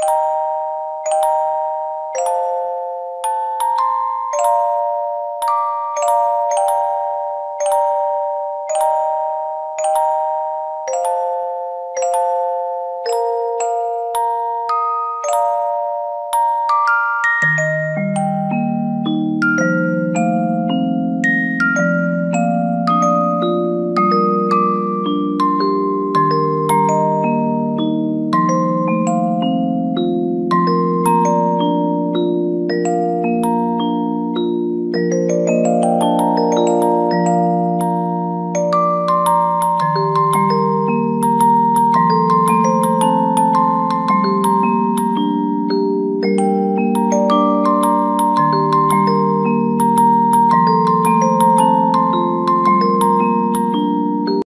you